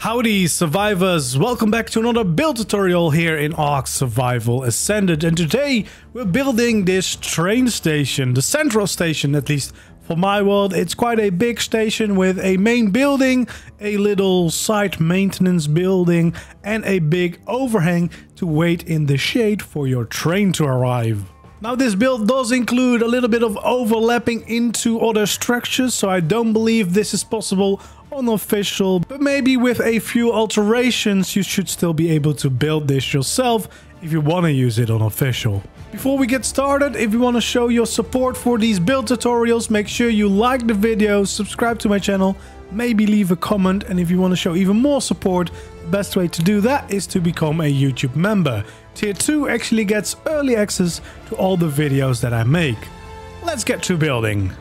Howdy survivors, welcome back to another build tutorial here in Ark Survival Ascended and today we're building this train station, the central station at least for my world. It's quite a big station with a main building, a little site maintenance building and a big overhang to wait in the shade for your train to arrive. Now this build does include a little bit of overlapping into other structures so I don't believe this is possible unofficial, but maybe with a few alterations you should still be able to build this yourself if you want to use it on official. Before we get started, if you want to show your support for these build tutorials, make sure you like the video, subscribe to my channel, maybe leave a comment, and if you want to show even more support, the best way to do that is to become a YouTube member. Tier 2 actually gets early access to all the videos that I make. Let's get to building.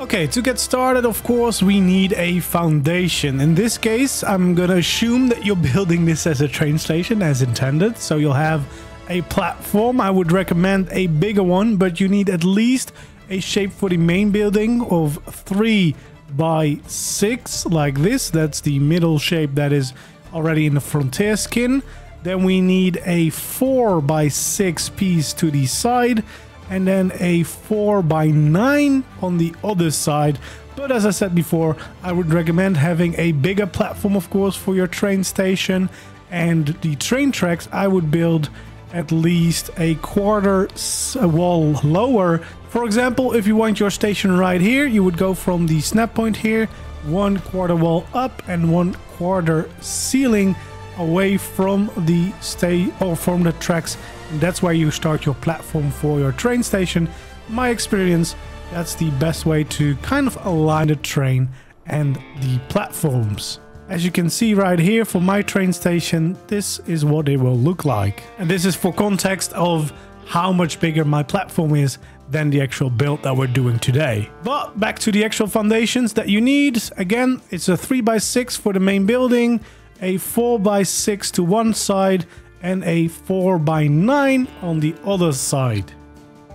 Okay, to get started, of course, we need a foundation. In this case, I'm gonna assume that you're building this as a train station as intended. So you'll have a platform. I would recommend a bigger one, but you need at least a shape for the main building of 3 by 6 like this. That's the middle shape that is already in the frontier skin. Then we need a 4 by 6 piece to the side and then a 4 by 9 on the other side. But as I said before, I would recommend having a bigger platform, of course, for your train station. And the train tracks, I would build at least a quarter wall lower. For example, if you want your station right here, you would go from the snap point here, one quarter wall up and one quarter ceiling away from the stay or from the tracks that's where you start your platform for your train station my experience that's the best way to kind of align the train and the platforms as you can see right here for my train station this is what it will look like and this is for context of how much bigger my platform is than the actual build that we're doing today. But back to the actual foundations that you need. Again, it's a 3x6 for the main building, a 4 by 6 to one side and a 4 by 9 on the other side.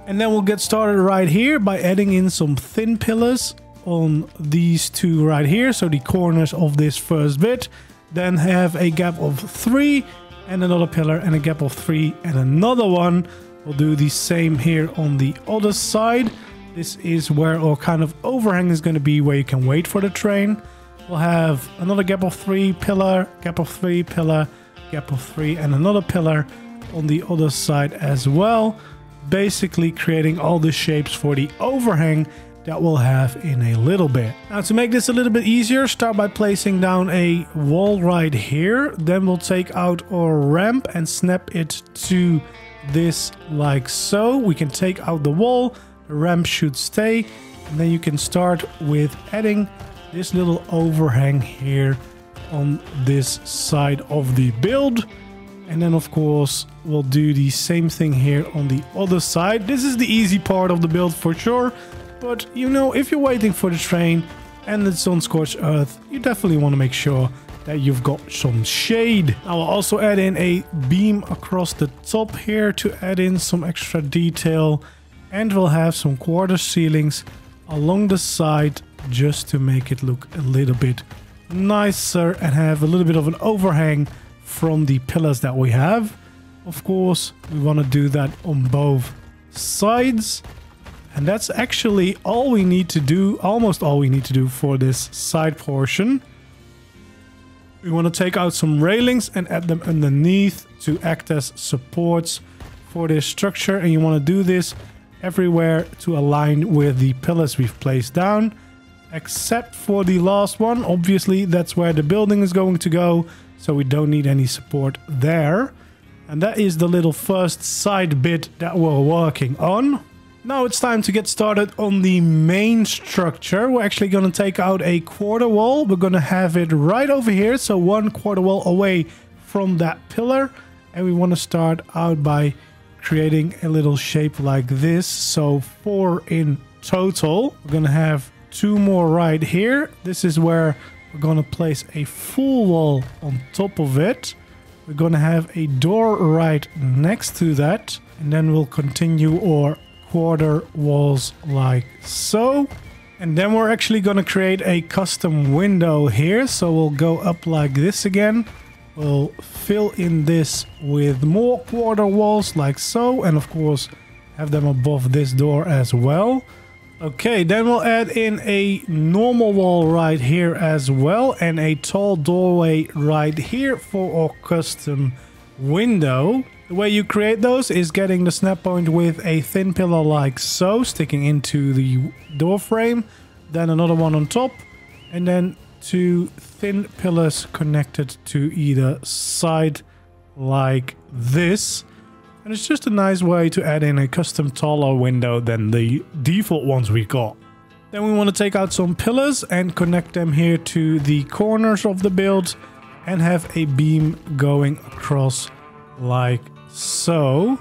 And then we'll get started right here by adding in some thin pillars on these two right here, so the corners of this first bit. Then have a gap of 3 and another pillar and a gap of 3 and another one. We'll do the same here on the other side. This is where our kind of overhang is going to be where you can wait for the train. We'll have another gap of three pillar, gap of three pillar, gap of three, and another pillar on the other side as well. Basically creating all the shapes for the overhang that we'll have in a little bit. Now to make this a little bit easier, start by placing down a wall right here. Then we'll take out our ramp and snap it to this like so. We can take out the wall, the ramp should stay. And then you can start with adding this little overhang here on this side of the build. And then of course, we'll do the same thing here on the other side. This is the easy part of the build for sure. But you know, if you're waiting for the train and it's on scorched earth, you definitely want to make sure that you've got some shade. I will also add in a beam across the top here to add in some extra detail. And we'll have some quarter ceilings along the side just to make it look a little bit nicer and have a little bit of an overhang from the pillars that we have. Of course, we want to do that on both sides. And that's actually all we need to do, almost all we need to do for this side portion. We want to take out some railings and add them underneath to act as supports for this structure. And you want to do this everywhere to align with the pillars we've placed down except for the last one. Obviously, that's where the building is going to go, so we don't need any support there. And that is the little first side bit that we're working on. Now it's time to get started on the main structure. We're actually going to take out a quarter wall. We're going to have it right over here, so one quarter wall away from that pillar. And we want to start out by creating a little shape like this. So four in total. We're going to have two more right here. This is where we're going to place a full wall on top of it. We're going to have a door right next to that. And then we'll continue our quarter walls like so. And then we're actually going to create a custom window here. So we'll go up like this again. We'll fill in this with more quarter walls like so. And of course, have them above this door as well. Okay, then we'll add in a normal wall right here as well. And a tall doorway right here for our custom window. The way you create those is getting the snap point with a thin pillar like so, sticking into the door frame. Then another one on top. And then two thin pillars connected to either side like this. And it's just a nice way to add in a custom taller window than the default ones we got. Then we want to take out some pillars and connect them here to the corners of the build and have a beam going across like so.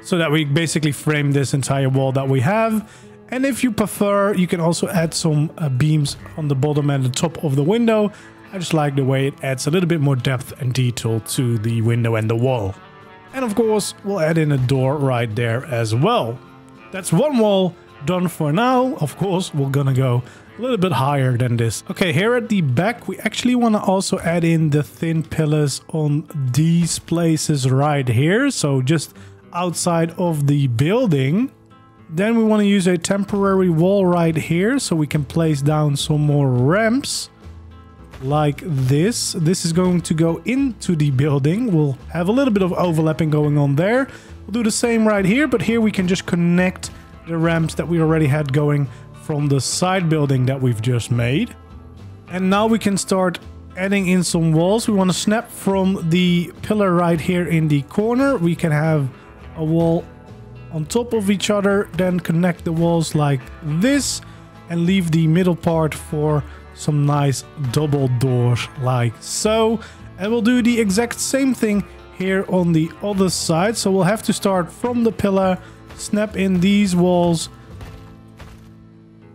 So that we basically frame this entire wall that we have. And if you prefer, you can also add some uh, beams on the bottom and the top of the window. I just like the way it adds a little bit more depth and detail to the window and the wall. And of course, we'll add in a door right there as well. That's one wall done for now. Of course, we're gonna go a little bit higher than this. Okay, here at the back, we actually want to also add in the thin pillars on these places right here. So just outside of the building. Then we want to use a temporary wall right here so we can place down some more ramps like this. This is going to go into the building. We'll have a little bit of overlapping going on there. We'll do the same right here, but here we can just connect the ramps that we already had going from the side building that we've just made. And now we can start adding in some walls. We want to snap from the pillar right here in the corner. We can have a wall on top of each other, then connect the walls like this and leave the middle part for some nice double doors like so. And we'll do the exact same thing here on the other side. So we'll have to start from the pillar, snap in these walls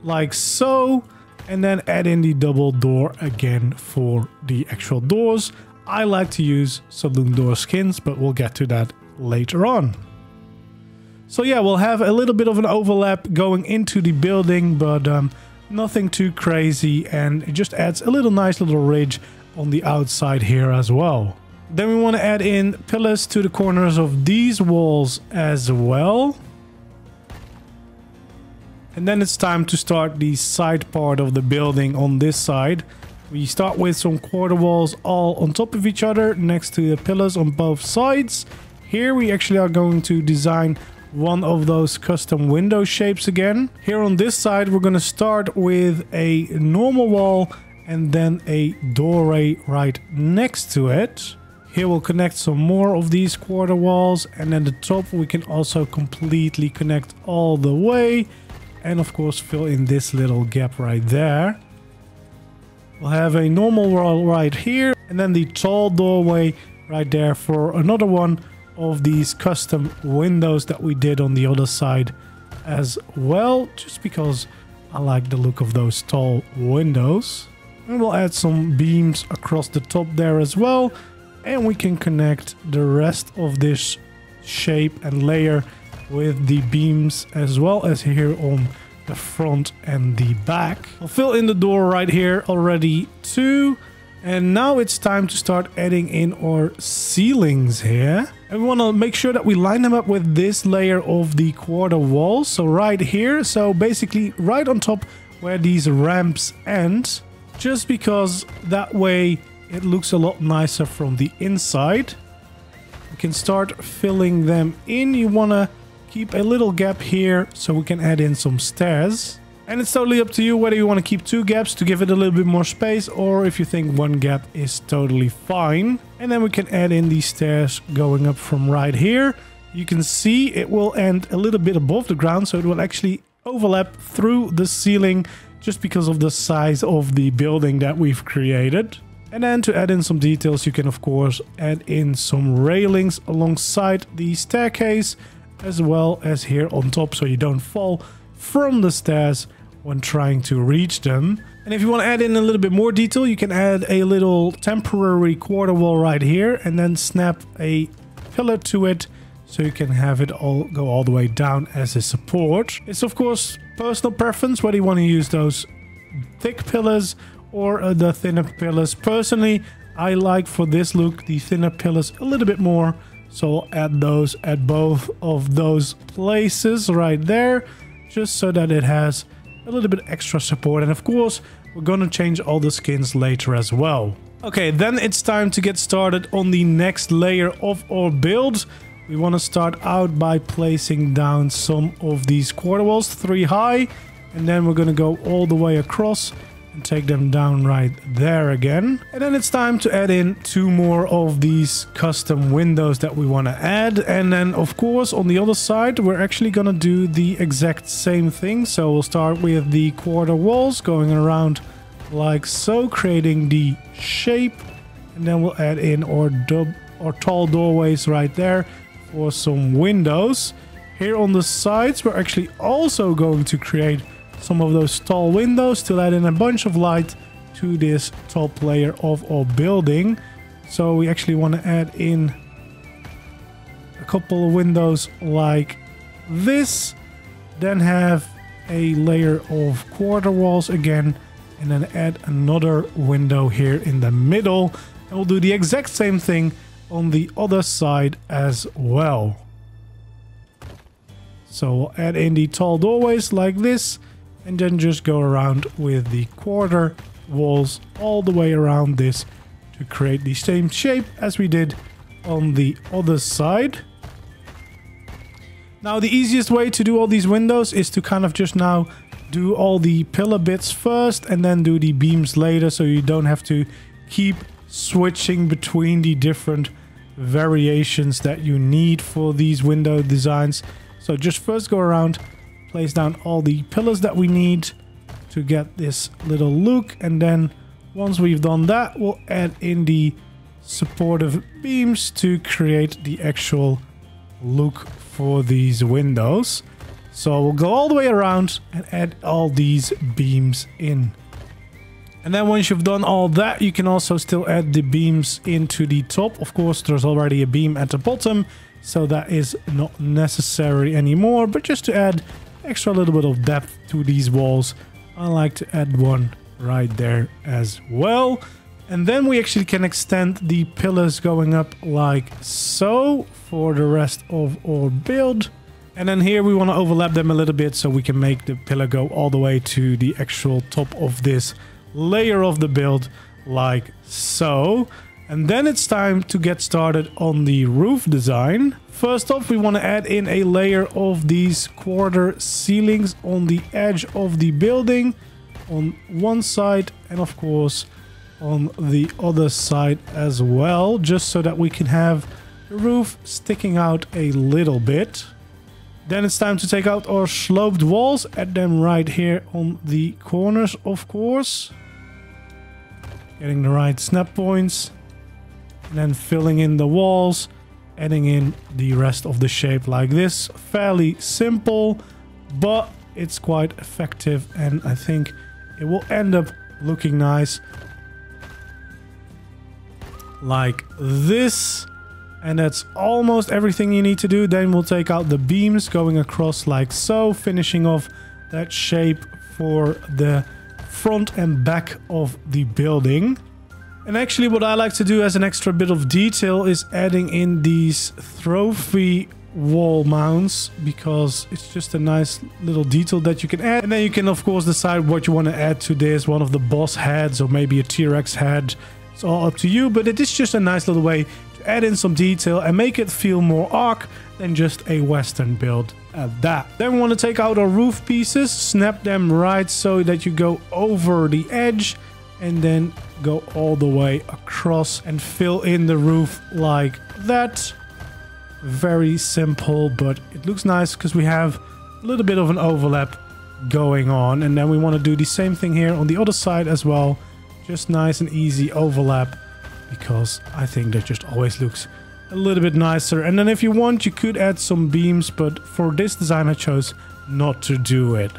like so and then add in the double door again for the actual doors. I like to use saloon door skins, but we'll get to that later on. So yeah, we'll have a little bit of an overlap going into the building, but um, nothing too crazy. And it just adds a little nice little ridge on the outside here as well. Then we want to add in pillars to the corners of these walls as well. And then it's time to start the side part of the building on this side. We start with some quarter walls all on top of each other next to the pillars on both sides. Here we actually are going to design one of those custom window shapes again. Here on this side we're going to start with a normal wall and then a doorway right next to it. Here we'll connect some more of these quarter walls and then the top we can also completely connect all the way and of course fill in this little gap right there. We'll have a normal wall right here and then the tall doorway right there for another one of these custom windows that we did on the other side as well just because I like the look of those tall windows. And we'll add some beams across the top there as well and we can connect the rest of this shape and layer with the beams as well as here on the front and the back. I'll fill in the door right here already too. And now it's time to start adding in our ceilings here. And we want to make sure that we line them up with this layer of the quarter wall. So right here. So basically right on top where these ramps end. Just because that way it looks a lot nicer from the inside. We can start filling them in. You want to keep a little gap here so we can add in some stairs. And it's totally up to you whether you want to keep two gaps to give it a little bit more space or if you think one gap is totally fine. And then we can add in these stairs going up from right here. You can see it will end a little bit above the ground so it will actually overlap through the ceiling just because of the size of the building that we've created. And then to add in some details you can of course add in some railings alongside the staircase as well as here on top so you don't fall from the stairs when trying to reach them. And if you want to add in a little bit more detail, you can add a little temporary quarter wall right here and then snap a pillar to it so you can have it all go all the way down as a support. It's of course personal preference whether you want to use those thick pillars or uh, the thinner pillars. Personally, I like for this look the thinner pillars a little bit more. So I'll add those at both of those places right there, just so that it has a little bit extra support. And of course, we're to change all the skins later as well. Okay, then it's time to get started on the next layer of our build. We want to start out by placing down some of these quarter walls, three high. And then we're going to go all the way across take them down right there again. And then it's time to add in two more of these custom windows that we want to add. And then of course on the other side we're actually going to do the exact same thing. So we'll start with the quarter walls going around like so, creating the shape. And then we'll add in our, dub, our tall doorways right there for some windows. Here on the sides we're actually also going to create some of those tall windows to let in a bunch of light to this top layer of our building. So we actually want to add in a couple of windows like this. Then have a layer of quarter walls again. And then add another window here in the middle. And we'll do the exact same thing on the other side as well. So we'll add in the tall doorways like this and then just go around with the quarter walls all the way around this to create the same shape as we did on the other side. Now the easiest way to do all these windows is to kind of just now do all the pillar bits first and then do the beams later so you don't have to keep switching between the different variations that you need for these window designs. So just first go around place down all the pillars that we need to get this little look. And then once we've done that we'll add in the supportive beams to create the actual look for these windows. So we'll go all the way around and add all these beams in. And then once you've done all that you can also still add the beams into the top. Of course there's already a beam at the bottom so that is not necessary anymore. But just to add extra little bit of depth to these walls. I like to add one right there as well. And then we actually can extend the pillars going up like so for the rest of our build. And then here we want to overlap them a little bit so we can make the pillar go all the way to the actual top of this layer of the build like so. And then it's time to get started on the roof design. First off, we want to add in a layer of these quarter ceilings on the edge of the building on one side and of course on the other side as well, just so that we can have the roof sticking out a little bit. Then it's time to take out our sloped walls, add them right here on the corners, of course. Getting the right snap points and then filling in the walls adding in the rest of the shape like this. Fairly simple but it's quite effective and I think it will end up looking nice. Like this and that's almost everything you need to do. Then we'll take out the beams going across like so finishing off that shape for the front and back of the building and actually what I like to do as an extra bit of detail is adding in these trophy wall mounts because it's just a nice little detail that you can add. And then you can of course decide what you want to add to this, one of the boss heads or maybe a T-Rex head. It's all up to you, but it is just a nice little way to add in some detail and make it feel more Ark than just a western build at that. Then we want to take out our roof pieces, snap them right so that you go over the edge and then go all the way across and fill in the roof like that. Very simple, but it looks nice because we have a little bit of an overlap going on. And then we want to do the same thing here on the other side as well. Just nice and easy overlap because I think that just always looks a little bit nicer. And then if you want, you could add some beams, but for this design I chose not to do it.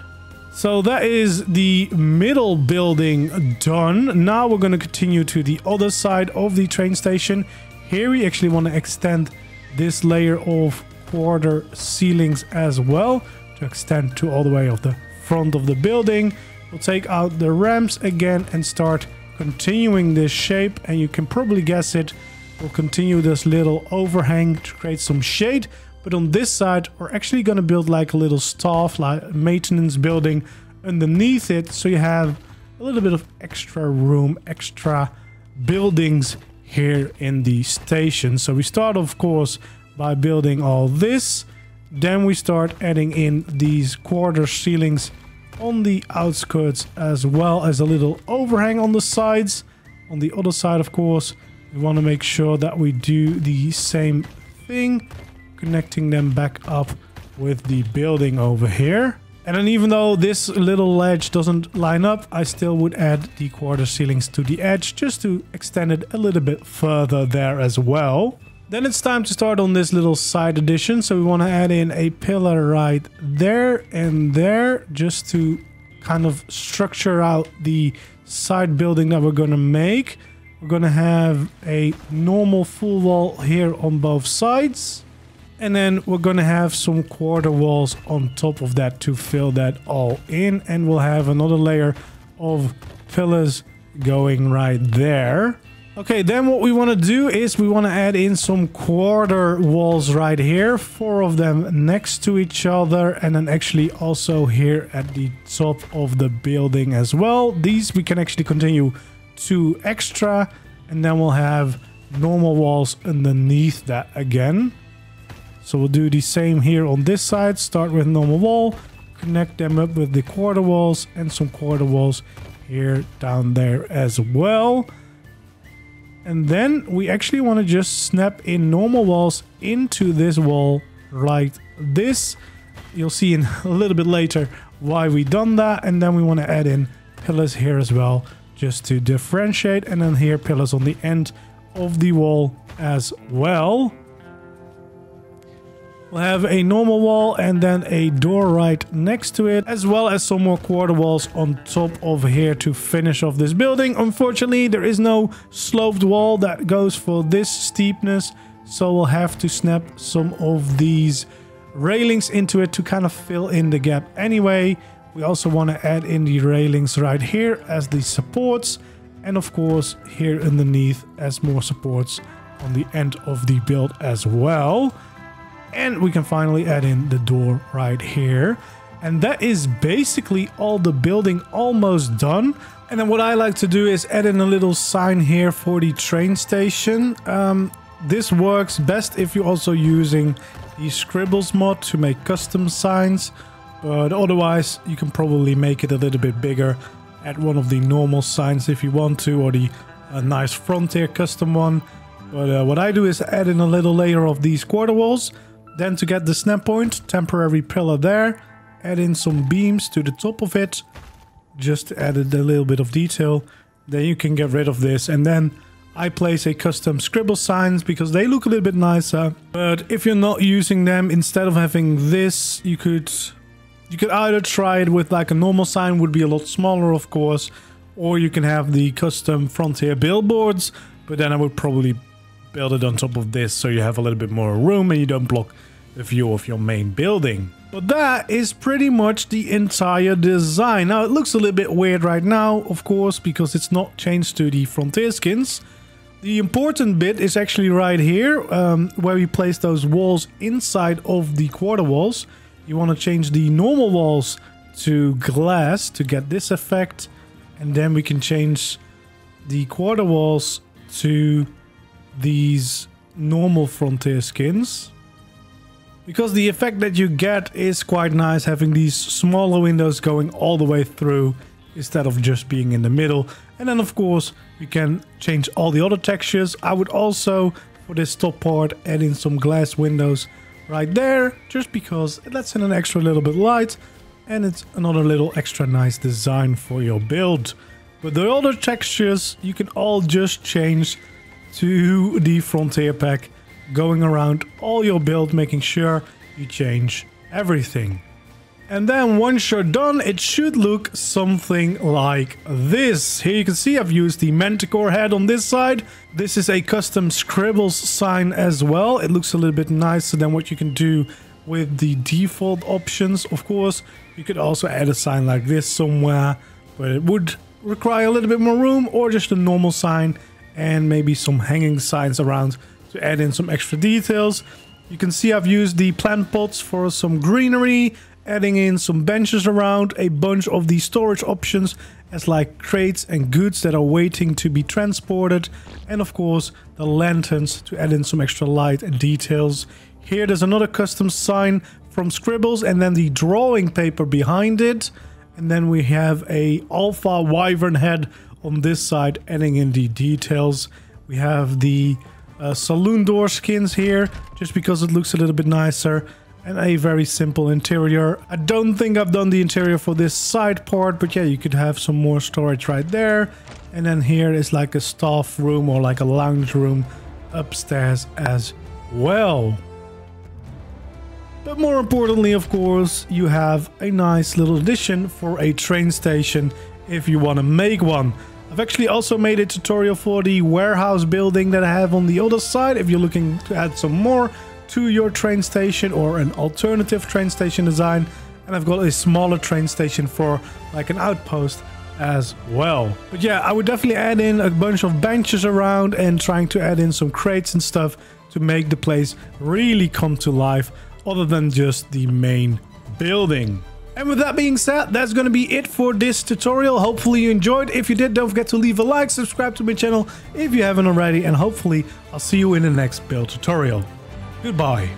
So that is the middle building done. Now we're going to continue to the other side of the train station. Here we actually want to extend this layer of quarter ceilings as well to extend to all the way of the front of the building. We'll take out the ramps again and start continuing this shape and you can probably guess it. We'll continue this little overhang to create some shade. But on this side, we're actually going to build like a little staff, like maintenance building underneath it. So you have a little bit of extra room, extra buildings here in the station. So we start, of course, by building all this. Then we start adding in these quarter ceilings on the outskirts as well as a little overhang on the sides. On the other side, of course, we want to make sure that we do the same thing, connecting them back up with the building over here. And then even though this little ledge doesn't line up, I still would add the quarter ceilings to the edge just to extend it a little bit further there as well. Then it's time to start on this little side addition. So we want to add in a pillar right there and there just to kind of structure out the side building that we're going to make. We're going to have a normal full wall here on both sides. And then we're to have some quarter walls on top of that to fill that all in. And we'll have another layer of pillars going right there. Okay, then what we want to do is we want to add in some quarter walls right here. Four of them next to each other. And then actually also here at the top of the building as well. These we can actually continue to extra. And then we'll have normal walls underneath that again. So we'll do the same here on this side. Start with normal wall. Connect them up with the quarter walls and some quarter walls here down there as well. And then we actually want to just snap in normal walls into this wall like this. You'll see in a little bit later why we done that. And then we want to add in pillars here as well, just to differentiate. And then here pillars on the end of the wall as well. We'll have a normal wall and then a door right next to it, as well as some more quarter walls on top of here to finish off this building. Unfortunately, there is no sloped wall that goes for this steepness, so we'll have to snap some of these railings into it to kind of fill in the gap anyway. We also want to add in the railings right here as the supports, and of course here underneath as more supports on the end of the build as well. And we can finally add in the door right here. And that is basically all the building almost done. And then what I like to do is add in a little sign here for the train station. Um, this works best if you're also using the Scribbles mod to make custom signs. But otherwise, you can probably make it a little bit bigger. Add one of the normal signs if you want to, or the uh, nice Frontier custom one. But uh, what I do is add in a little layer of these quarter walls. Then to get the snap point, temporary pillar there. Add in some beams to the top of it. Just added a little bit of detail. Then you can get rid of this. And then I place a custom scribble signs because they look a little bit nicer. But if you're not using them, instead of having this, you could you could either try it with like a normal sign would be a lot smaller, of course, or you can have the custom Frontier billboards, but then I would probably build it on top of this so you have a little bit more room and you don't block the view of your main building. But that is pretty much the entire design. Now it looks a little bit weird right now, of course, because it's not changed to the Frontier skins. The important bit is actually right here, um, where we place those walls inside of the quarter walls. You want to change the normal walls to glass to get this effect. And then we can change the quarter walls to these normal Frontier skins. Because the effect that you get is quite nice having these smaller windows going all the way through instead of just being in the middle. And then of course you can change all the other textures. I would also for this top part add in some glass windows right there just because it lets in an extra little bit light and it's another little extra nice design for your build. But the other textures you can all just change to the Frontier pack going around all your build, making sure you change everything. And then once you're done, it should look something like this. Here you can see I've used the Manticore head on this side. This is a custom Scribbles sign as well. It looks a little bit nicer than what you can do with the default options. Of course, you could also add a sign like this somewhere, but it would require a little bit more room or just a normal sign and maybe some hanging signs around to add in some extra details. You can see I've used the plant pots for some greenery adding in some benches around, a bunch of the storage options as like crates and goods that are waiting to be transported, and of course the lanterns to add in some extra light and details. Here there's another custom sign from Scribbles and then the drawing paper behind it. And then we have a alpha wyvern head on this side adding in the details. We have the uh, saloon door skins here just because it looks a little bit nicer and a very simple interior. I don't think I've done the interior for this side part, but yeah, you could have some more storage right there. And then here is like a staff room or like a lounge room upstairs as well. But more importantly, of course, you have a nice little addition for a train station if you want to make one. I've actually also made a tutorial for the warehouse building that I have on the other side if you're looking to add some more to your train station or an alternative train station design. And I've got a smaller train station for like an outpost as well. But yeah, I would definitely add in a bunch of benches around and trying to add in some crates and stuff to make the place really come to life other than just the main building. And with that being said, that's going to be it for this tutorial. Hopefully you enjoyed. If you did, don't forget to leave a like, subscribe to my channel if you haven't already, and hopefully I'll see you in the next build tutorial. Goodbye.